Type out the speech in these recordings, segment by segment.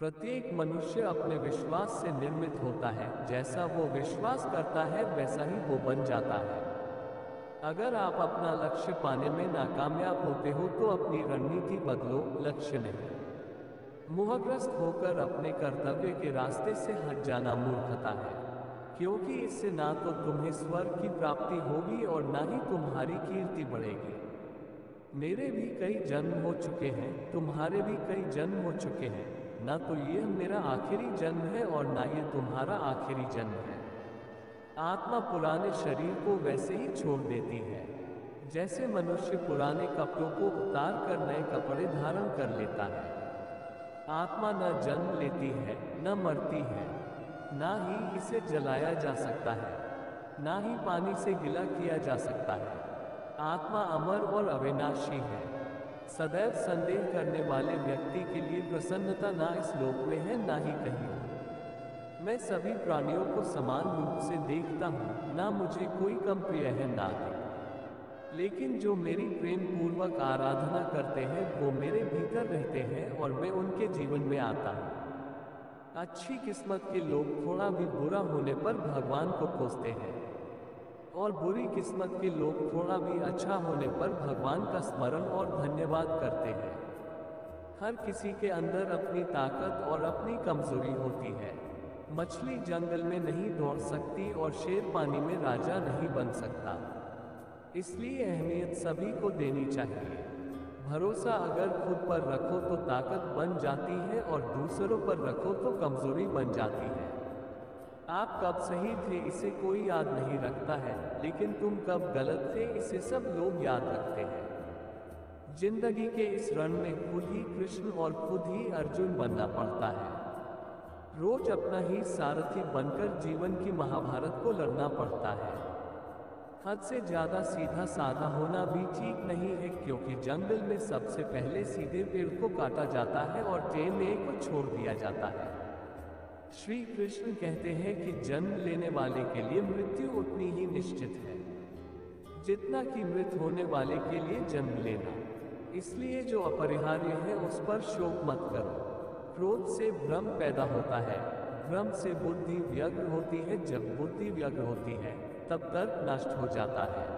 प्रत्येक मनुष्य अपने विश्वास से निर्मित होता है। जैसा वो विश्वास करता है, वैसा ही वो बन जाता है। अगर आप अपना लक्ष्य पाने में नाकामयाब होते हो तो अपनी रणनीति बदलो, लक्ष्य नहीं। मुहग्रस्त होकर अपने कर्तव्य के रास्ते से हट जाना मूर्खता है। क्योंकि इससे ना तो तुम्हें स्वर्ग की प्राप्ति होगी और ना ही तुम्हारी कीर्ति बढ़ेगी। मेरे भी कई जन्म हो चुके हैं, तुम्हारे भी कई जन्म हो चुके हैं। ना तो ये मेरा आखिरी जन्म है और ना ये तुम्हारा आखिरी जन्म है। आत्मा पुराने शरीर को वैसे ही छोड़ देती है। जैसे मनुष्य पुराने कपड़ों को उतार कर नए कपड़े धारण कर लेता है। आत्मा न जन्म लेती है, न मरती है, ना ही इसे जलाया जा सकता है, ना ही पानी से गिला किया जा सकता है। आत्मा अमर और अविनाशी है। सदैव संदेह करने वाले व्यक्ति के लिए प्रसन्नता ना इस लोक में है, ना ही कहीं। मैं सभी प्राणियों को समान रूप से देखता हूँ, ना मुझे कोई कम प्रिय है ना ही लेकिन जो मेरी प्रेम पूर्वक आराधना करते हैं, वो मेरे भीतर रहते हैं और मैं उनके जीवन में आता हूँ। अच्छी किस्मत के लोग थोड़ा भी बुरा होने पर भगवान को कोसते हैं। और बुरी किस्मत के लोग थोड़ा भी अच्छा होने पर भगवान का स्मरण और धन्यवाद करते हैं। हर किसी के अंदर अपनी ताकत और अपनी कमज़ोरी होती है। मछली जंगल में नहीं दौड़ सकती और शेर पानी में राजा नहीं बन सकता। इसलिए अहमियत सभी को देनी चाहिए। भरोसा अगर खुद पर रखो तो ताकत बन जाती है और दूसरों पर रखो तो कमज़ोरी बन जाती है। आप कब सही थे, इसे कोई याद नहीं रखता है, लेकिन तुम कब गलत थे, इसे सब लोग याद रखते हैं। ज़िंदगी के इस रण में खुद ही कृष्ण और खुद ही अर्जुन बनना पड़ता है। रोज अपना ही सारथी बनकर जीवन की महाभारत को लड़ना पड़ता है। हद से ज़्यादा सीधा साधा होना भी ठीक नहीं है, क्योंकि जंगल में सबसे पहले सीधे पेड़ को काटा जाता है और टेने को छोड़ दिया जाता है। श्री कृष्ण कहते हैं कि जन्म लेने वाले के लिए मृत्यु उतनी ही निश्चित है, जितना कि मृत होने वाले के लिए जन्म लेना। इसलिए जो अपरिहार्य है, उस पर शोक मत करो। क्रोध से भ्रम पैदा होता है। भ्रम से बुद्धि व्यग्र होती है, जब बुद्धि व्यग्र होती है, तब तर्क नष्ट हो जाता है।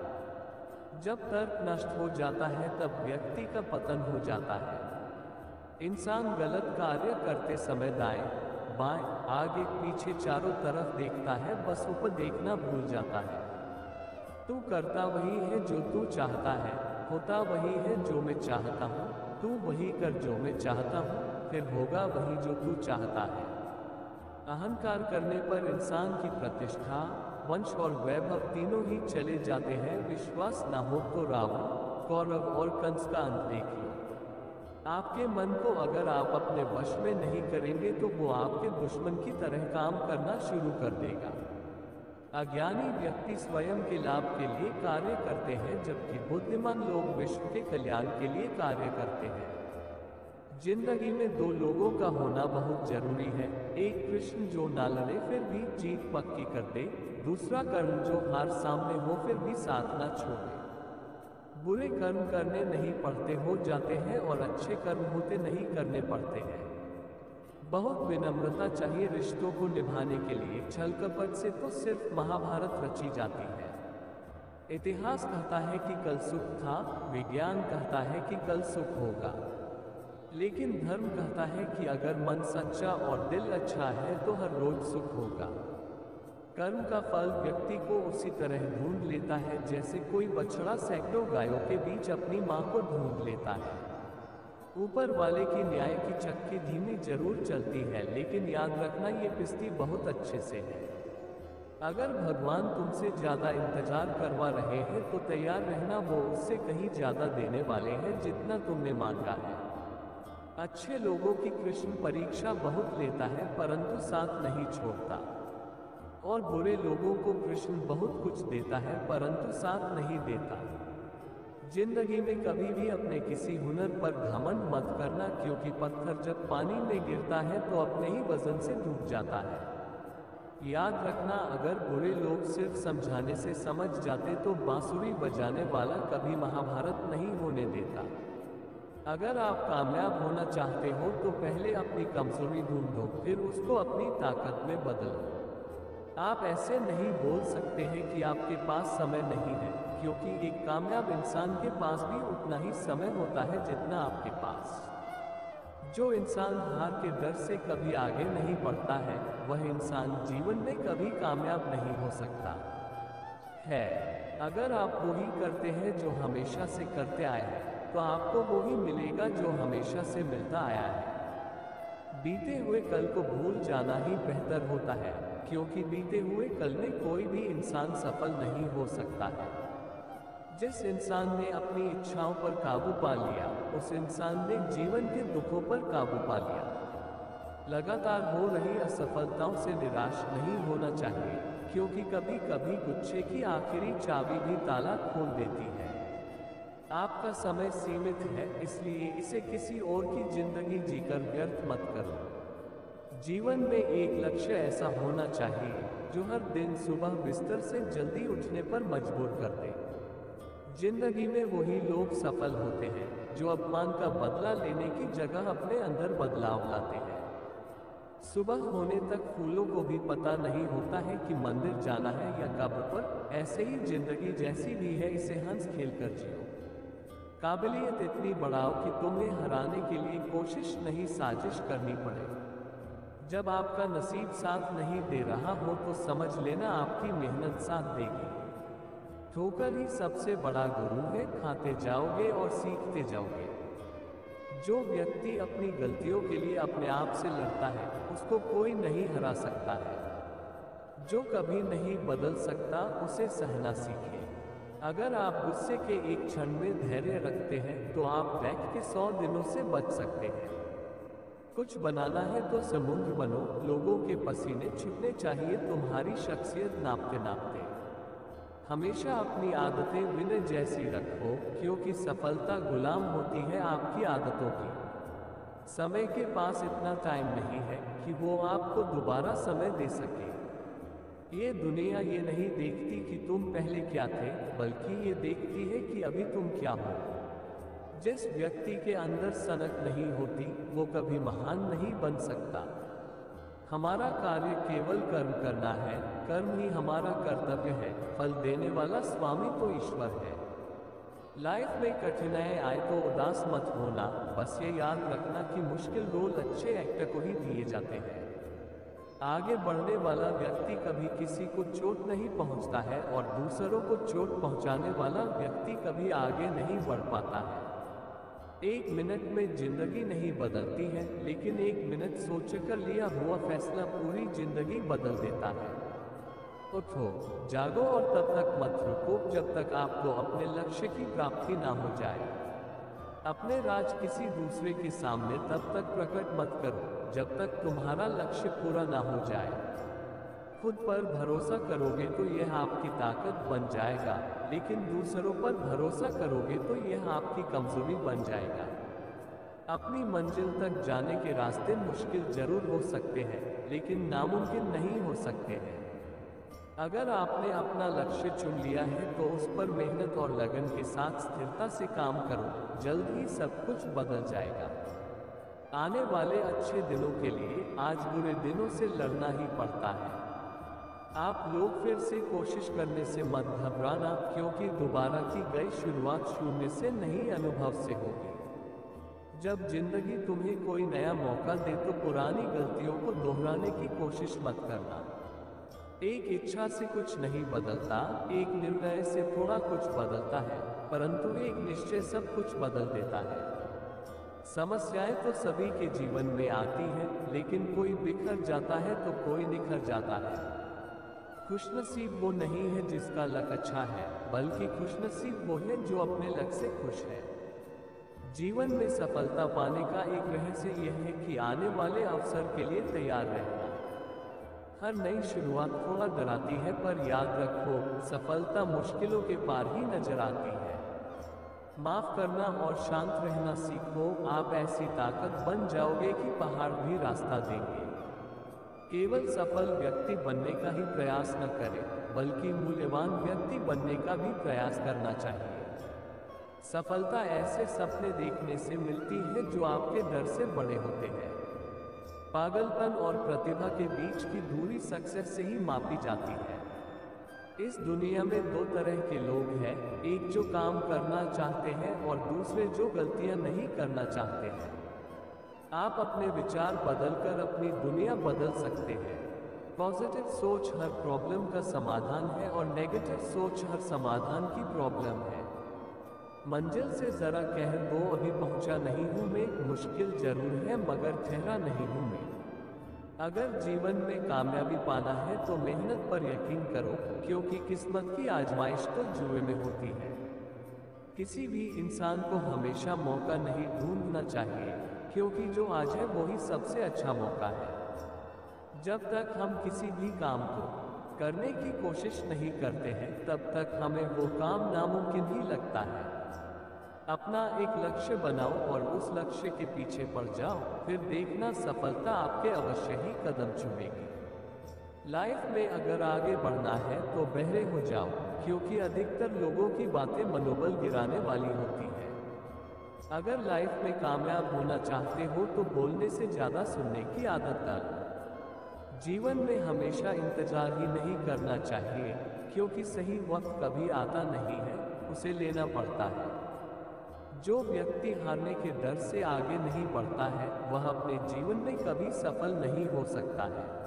जब तर्क नष्ट हो जाता है, तब व्यक्ति का पतन हो जाता है। इंसान गलत कार्य करते समय दाएँ बाएँ, आगे, पीछे चारों तरफ़ देखता है, बस ऊपर देखना भूल जाता है। तू करता वही है जो तू चाहता है, होता वही है जो मैं चाहता हूँ, तू वही कर जो मैं चाहता हूँ, फिर होगा वही जो तू चाहता है। अहंकार करने पर इंसान की प्रतिष्ठा, वंश और वैभव तीनों ही चले जाते हैं, विश्वास न हो तो रावण, कौरव और कंस का अंत देख लो आपके मन को अगर आप अपने वश में नहीं करेंगे तो वो आपके दुश्मन की तरह काम करना शुरू कर देगा। अज्ञानी व्यक्ति स्वयं के लाभ के लिए कार्य करते हैं, जबकि बुद्धिमान लोग विश्व के कल्याण के लिए कार्य करते हैं। ज़िंदगी में दो लोगों का होना बहुत ज़रूरी है। एक कृष्ण जो ना लड़े, फिर भी जीत पक्की कर दे। दूसरा कर्म जो हार सामने हो, फिर भी साथ ना छोड़े। बुरे कर्म करने नहीं पड़ते हो जाते हैं और अच्छे कर्म होते नहीं करने पड़ते हैं। बहुत विनम्रता चाहिए रिश्तों को निभाने के लिए। छल कपट से तो सिर्फ़ महाभारत रची जाती है। इतिहास कहता है कि कल सुख था, विज्ञान कहता है कि कल सुख होगा। लेकिन धर्म कहता है कि अगर मन सच्चा और दिल अच्छा है तो हर रोज सुख होगा। कर्म का फल व्यक्ति को उसी तरह ढूंढ लेता है, जैसे कोई बछड़ा सैकड़ों गायों के बीच अपनी माँ को ढूंढ लेता है। ऊपर वाले की न्याय की चक्की धीमी ज़रूर चलती है, लेकिन याद रखना ये पिस्ती बहुत अच्छे से है। अगर भगवान तुमसे ज़्यादा इंतज़ार करवा रहे हैं तो तैयार रहना वो उससे कहीं ज़्यादा देने वाले हैं जितना तुमने मांगा है। अच्छे लोगों की कृष्ण परीक्षा बहुत लेता है, परंतु साथ नहीं छोड़ता। और बुरे लोगों को कृष्ण बहुत कुछ देता है, परंतु साथ नहीं देता। ज़िंदगी में कभी भी अपने किसी हुनर पर घमंड मत करना, क्योंकि पत्थर जब पानी में गिरता है तो अपने ही वज़न से डूब जाता है। याद रखना, अगर बुरे लोग सिर्फ़ समझाने से समझ जाते तो बांसुरी बजाने वाला कभी महाभारत नहीं होने देता। अगर आप कामयाब होना चाहते हो तो पहले अपनी कमज़ोरी ढूंढो, फिर उसको अपनी ताकत में बदलो। आप ऐसे नहीं बोल सकते हैं कि आपके पास समय नहीं है, क्योंकि एक कामयाब इंसान के पास भी उतना ही समय होता है जितना आपके पास। जो इंसान हार के डर से कभी आगे नहीं बढ़ता है, वह इंसान जीवन में कभी कामयाब नहीं हो सकता। है, अगर आप वही करते हैं जो हमेशा से करते आए हैं तो आपको वही मिलेगा जो हमेशा से मिलता आया है। बीते हुए कल को भूल जाना ही बेहतर होता है, क्योंकि बीते हुए कल में कोई भी इंसान सफल नहीं हो सकता है। जिस इंसान ने अपनी इच्छाओं पर काबू पा लिया, उस इंसान ने जीवन के दुखों पर काबू पा लिया। लगातार हो रही असफलताओं से निराश नहीं होना चाहिए, क्योंकि कभी कभी गुच्छे की आखिरी चाबी भी ताला खोल देती है। आपका समय सीमित है, इसलिए इसे किसी और की ज़िंदगी जीकर व्यर्थ मत करो। जीवन में एक लक्ष्य ऐसा होना चाहिए, जो हर दिन सुबह बिस्तर से जल्दी उठने पर मजबूर कर दे। ज़िंदगी में वही लोग सफल होते हैं, जो अपमान का बदला लेने की जगह अपने अंदर बदलाव लाते हैं। सुबह होने तक फूलों को भी पता नहीं होता है कि मंदिर जाना है या कब्र पर। ऐसे ही ज़िंदगी जैसी भी है, इसे हंस खेल कर जियो। काबिलियत इतनी बढ़ाओ कि तुम्हें हराने के लिए कोशिश नहीं साजिश करनी पड़े। जब आपका नसीब साथ नहीं दे रहा हो तो समझ लेना आपकी मेहनत साथ देगी। ठोकर ही सबसे बड़ा गुरु है, खाते जाओगे और सीखते जाओगे। जो व्यक्ति अपनी गलतियों के लिए अपने आप से लड़ता है, उसको कोई नहीं हरा सकता है। जो कभी नहीं बदल सकता, उसे सहना सीखे। अगर आप गुस्से के एक क्षण में धैर्य रखते हैं तो आप बैक के सौ दिनों से बच सकते हैं। कुछ बनाना है तो समुद्र बनो, लोगों के पसीने छिपने चाहिए, तुम्हारी शख्सियत नापते नापते। हमेशा अपनी आदतें विनय जैसी रखो, क्योंकि सफलता गुलाम होती है आपकी आदतों की। समय के पास इतना टाइम नहीं है कि वो आपको दोबारा समय दे सके। ये दुनिया ये नहीं देखती कि तुम पहले क्या थे, बल्कि ये देखती है कि अभी तुम क्या हो। जिस व्यक्ति के अंदर सनक नहीं होती, वो कभी महान नहीं बन सकता। हमारा कार्य केवल कर्म करना है, कर्म ही हमारा कर्तव्य है, फल देने वाला स्वामी तो ईश्वर है। लाइफ में कठिनाई आए तो उदास मत होना, बस ये याद रखना कि मुश्किल रोल अच्छे एक्टर को ही दिए जाते हैं। आगे बढ़ने वाला व्यक्ति कभी किसी को चोट नहीं पहुँचता है और दूसरों को चोट पहुँचाने वाला व्यक्ति कभी आगे नहीं बढ़ पाता है। एक मिनट में ज़िंदगी नहीं बदलती है, लेकिन एक मिनट सोचकर लिया हुआ फैसला पूरी ज़िंदगी बदल देता है। उठो, जागो और तब तक मत रुको जब तक आपको अपने लक्ष्य की प्राप्ति ना हो जाए। अपने राज किसी दूसरे के सामने तब तक प्रकट मत करो, जब तक तुम्हारा लक्ष्य पूरा ना हो जाए। खुद पर भरोसा करोगे तो यह आपकी ताकत बन जाएगा, लेकिन दूसरों पर भरोसा करोगे तो यह आपकी कमज़ोरी बन जाएगा। अपनी मंजिल तक जाने के रास्ते मुश्किल ज़रूर हो सकते हैं, लेकिन नामुमकिन नहीं हो सकते हैं। अगर आपने अपना लक्ष्य चुन लिया है तो उस पर मेहनत और लगन के साथ स्थिरता से काम करो। जल्द ही सब कुछ बदल जाएगा। आने वाले अच्छे दिनों के लिए आज बुरे दिनों से लड़ना ही पड़ता है। आप लोग फिर से कोशिश करने से मत घबराना, क्योंकि दोबारा की गई शुरुआत शून्य से नहीं अनुभव से होगी। जब ज़िंदगी तुम्हें कोई नया मौका दे तो पुरानी गलतियों को दोहराने की कोशिश मत करना। एक इच्छा से कुछ नहीं बदलता, एक निर्णय से थोड़ा कुछ बदलता है, परंतु एक निश्चय सब कुछ बदल देता है। समस्याएँ तो सभी के जीवन में आती हैं, लेकिन कोई बिखर जाता है तो कोई निखर जाता है। खुशनसीब वो नहीं है जिसका लक अच्छा है, बल्कि खुशनसीब वो है जो अपने लक से खुश है। जीवन में सफलता पाने का एक रहस्य यह है कि आने वाले अवसर के लिए तैयार रहना हर नई शुरुआत थोड़ा डराती है, पर याद रखो, सफलता मुश्किलों के पार ही नज़र आती है। माफ़ करना और शांत रहना सीखो, आप ऐसी ताकत बन जाओगे कि पहाड़ भी रास्ता देंगे। केवल सफल व्यक्ति बनने का ही प्रयास न करें, बल्कि मूल्यवान व्यक्ति बनने का भी प्रयास करना चाहिए। सफलता ऐसे सपने देखने से मिलती है जो आपके डर से बड़े होते हैं। पागलपन और प्रतिभा के बीच की दूरी सक्सेस से ही मापी जाती है। इस दुनिया में दो तरह के लोग हैं, एक जो काम करना चाहते हैं और दूसरे जो गलतियाँ नहीं करना चाहते हैं। आप अपने विचार बदलकर अपनी दुनिया बदल सकते हैं। पॉजिटिव सोच हर प्रॉब्लम का समाधान है और नेगेटिव सोच हर समाधान की प्रॉब्लम है। मंजिल से जरा कह दो, अभी पहुँचा नहीं हूँ मैं। मुश्किल ज़रूर है, मगर ठहरा नहीं हूँ मैं। अगर जीवन में कामयाबी पाना है तो मेहनत पर यकीन करो, क्योंकि किस्मत की आजमाइश तो जुए में होती है। किसी भी इंसान को हमेशा मौका नहीं ढूंढना चाहिए, क्योंकि जो आज है, वही सबसे अच्छा मौका है। जब तक हम किसी भी काम को करने की कोशिश नहीं करते हैं, तब तक हमें वो काम नामुमकिन ही लगता है। अपना एक लक्ष्य बनाओ और उस लक्ष्य के पीछे पड़ जाओ, फिर देखना सफलता आपके अवश्य ही कदम चुमेगी। लाइफ में अगर आगे बढ़ना है तो बहरे हो जाओ, क्योंकि अधिकतर लोगों की बातें मनोबल गिराने वाली होती है। अगर लाइफ में कामयाब होना चाहते हो तो बोलने से ज़्यादा सुनने की आदत डालो। जीवन में हमेशा इंतज़ार ही नहीं करना चाहिए, क्योंकि सही वक्त कभी आता नहीं है, उसे लेना पड़ता है। जो व्यक्ति हारने के डर से आगे नहीं बढ़ता है, वह अपने जीवन में कभी सफल नहीं हो सकता है।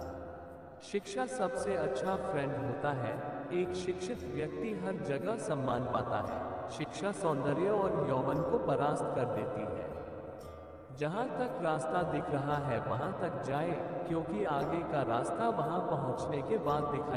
शिक्षा सबसे अच्छा फ्रेंड होता है। एक शिक्षित व्यक्ति हर जगह सम्मान पाता है। शिक्षा सौंदर्य और यौवन को परास्त कर देती है। जहाँ तक रास्ता दिख रहा है, वहाँ तक जाए, क्योंकि आगे का रास्ता वहाँ पहुँचने के बाद दिखाई